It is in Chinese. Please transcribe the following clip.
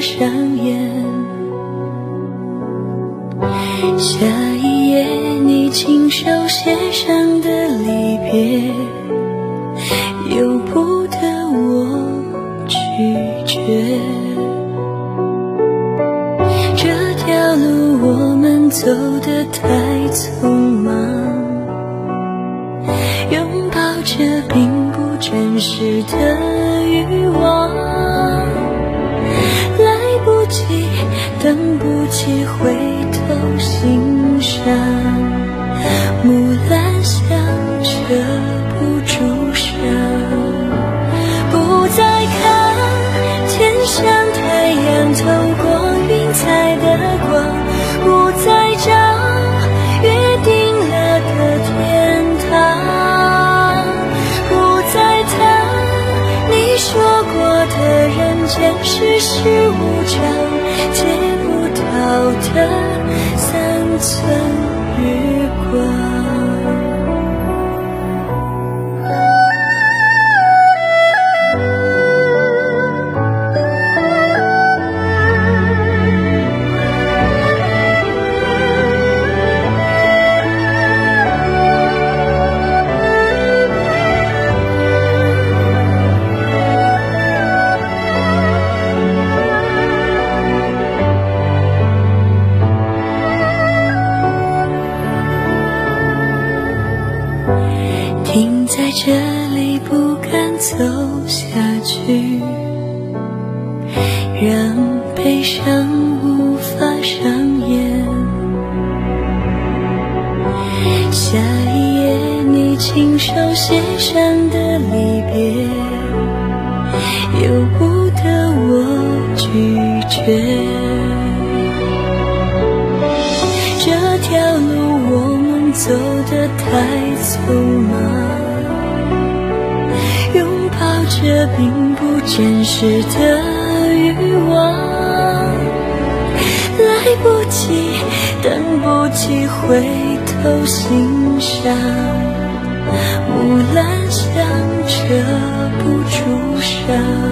上演。下一页你亲手写上的离别，由不得我拒绝。这条路我们走得太匆忙，拥抱着并不真实的的三寸。停在这里，不敢走下去，让悲伤无法上演。下一页，你亲手写上的离别，由不得我拒绝。这条路，我走得太匆忙。拥抱着并不真实的欲望，来不及，等不及回头欣赏，木兰香遮不住伤。